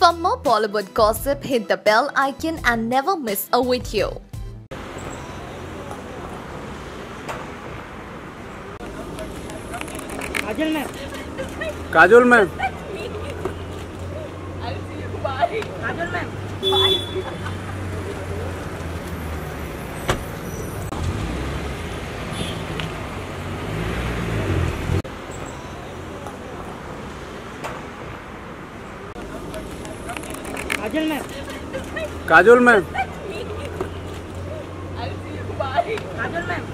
For more Bollywood gossip, hit the bell icon and never miss a video. Kajol ma'am. Kajol ma'am. I'll see you. Bye. Kajol ma'am. Kajol ma'am. Kajol ma'am. Kajol ma'am.